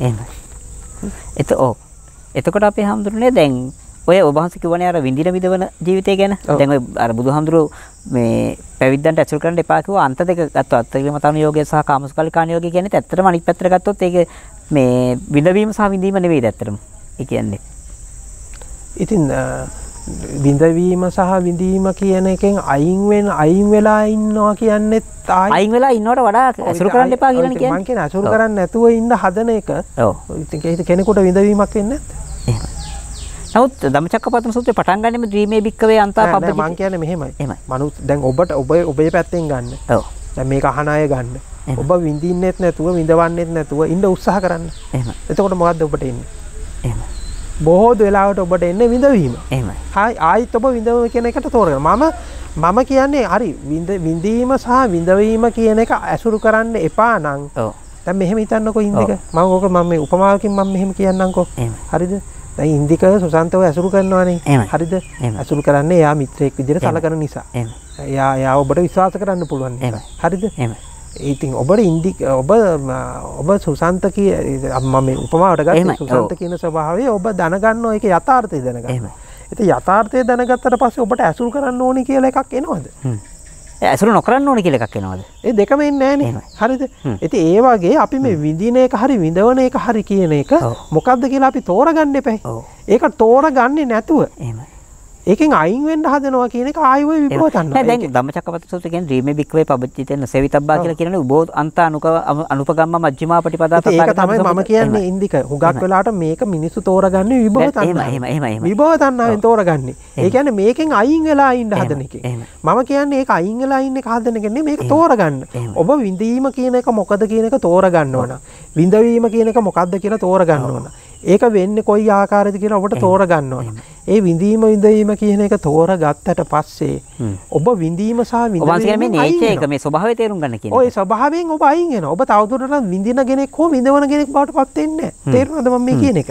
එහෙමයි. එත ඔව්. එතකොට අපේ හැමදෙරනේ දැන් ඔය ඔබ වහන්සේ කිව්වනේ අර විඳින විදවන ජීවිතය ගැන. දැන් ඔය අර බුදුහාමුදුරුවෝ මේ පැවිද්දන්ට ඇසුරු කරන්න එපා කිව්වා අන්ත දෙක ගත්තා. අත්තිමතන යෝගය සහ කාමසුකල්ලිකාණ යෝගය කියන්නේ ඇත්තටම අනිත් පැත්තට ගත්තොත් ඒක මේ විඳවීම සහ විඳීම නෙවෙයි ඇත්තටම. ඒ කියන්නේ. ඉතින් විඳවීම සහ විඳීම කියන එකෙන් අයින් වෙන අයින් වෙලා ඉන්නවා කියන්නෙත් අයින් වෙලා ඉන්නවට වඩා ඇසුරු කරන්න එපා කියලා කියන්නේ. මං කියන්නේ ඇසුරු කරන්නේ නැතුව ඉන්න හදන එක. ඔව්. ඉතින් කෙනෙකුට විඳවීමක් වෙන්නේ නැද්ද? නමුත් ධම්මචක්කපවත්තන සූත්‍රය පටන් ගන්නෙම ද්වීමේ භික්කවේ අන්තා පබ්බජිත. මං කියන්නේ මෙහෙමයි. මනුත් දැන් ඔබට ඔබ ඔබේ පැත්තෙන් ගන්න. ඔව්. දැන් මේක අහන අය ගන්න. ඔබ විඳින්නෙත් නැතුව විඳවන්නෙත් නැතුව ඉන්න උත්සාහ කරන්න. එහෙම. එතකොට මොකද්ද ඔබට එන්නේ? එහෙම. බොහෝ වෙලාවට ඔබට එන්නේ විඳවීම. එහෙමයි. හායි ආයිත් ඔබ විඳවීම කියන එකට තෝරගන්න. මම මම කියන්නේ හරි විඳීම සහ විඳවීම කියන එක ඇසුරු කරන්න එපා. ඔව්. දැන් මෙහෙම හිතන්නකෝ ඉන්දික. මම ඕක මම මේ උපමාවකින් මම මෙහෙම කියන්නම්කෝ. හරිද? ඉන්දික සුසන්තව ඇසුරු කරනවානේ. හරිද? ඇසුරු කරන්නේ එයා මිත්‍රයෙක් විදිහට සලකන නිසා. එයා එයා ඔබට විශ්වාස කරන්න පුළුවන්. හරිද? ඉතින් ඔබට ඉන්දි ඔබ ඔබ සුසන්ත කිය මම උපමාවට ගන්න සුසන්ත කියන ස්වභාවය ඔබ දැනගන්න ඒක යථාර්ථය දැනගන්න. ඉතින් යථාර්ථය දැනගත්තට පස්සේ ඔබට ඇසුරු කරන්න ඕනි කියලා එකක් එනවද? ඇසුරු නොකරන්න ඕනි කියලා එකක් එනවද? ඒ දෙකම එන්නේ නැහනේ. හරිද? ඉතින් ඒ වගේ අපි මේ විඳින එක හරි විඳවන එක හරි කියන එක මොකද්ද කියලා අපි තෝරගන්න එපා. ඒක තෝරගන්නේ නැතුව. එහෙමයි. ඒකෙන් අයින් වෙන්න හදනවා කියන එක ආයෙ විභව තණ්හා. නෑ දැන් ධම්මචක්කපවත්ත සූත්‍රය කියන්නේ ද්‍රීමේ බික්කවේ පබච්චිතෙන් සේවිතබ්බා කියලා කියන්නේ උබෝ අන්ත අනුක අනුපගම්ම මජ්ක්‍ධිමා ප්‍රතිපදා තථාගත ඒක තමයි මම කියන්නේ ඉන්දික. හුඟක් වෙලාවට මේක මිනිස්සු තෝරගන්නේ විභව තණ්හා. එහෙම එහෙම එහෙම. විභව තණ්හාවෙන් තෝරගන්නේ. ඒ කියන්නේ මේකෙන් අයින් වෙලා ඉන්න හදන එකේ. මම කියන්නේ ඒක අයින් වෙලා ඉන්න එක හදන එක නෙමෙයි මේක තෝරගන්න. ඔබ විඳීම කියන එක මොකද කියන එක තෝරගන්න ඕන. විඳවීම කියන එක මොකද්ද කියලා තෝරගන්න ඕන. ඒක වෙන්නේ කොයි ආකාරයද කියලා ඔබට තෝරගන්න ඕන. ඒ විඳීම විඳීම කියන එක තෝරගත්තට පස්සේ ඔබ විඳීම සහ විඳීම එක මේ ස්වභාවය තේරුම් ගන්න කියන. ඔය ස්වභාවයෙන් ඔබ අයින් වෙනවා. ඔබ තවදුරටත් විඳින කෙනෙක් හෝ විඳවන කෙනෙක් බවට පත් වෙන්නේ නැහැ. තේරුණාද මම මේ කියන එක?